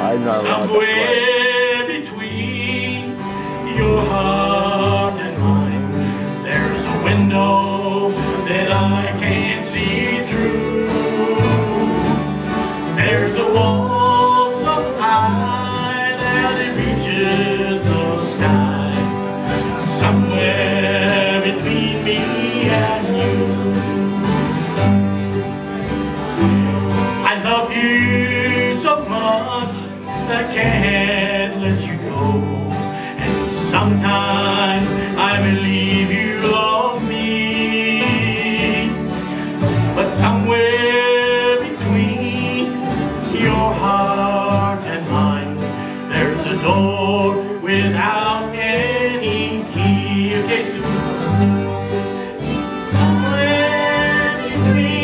I'm not allowed to play. I can't let you go. And sometimes I believe you love me. But somewhere between your heart and mine, there's a door without any key. Okay, Somewhere between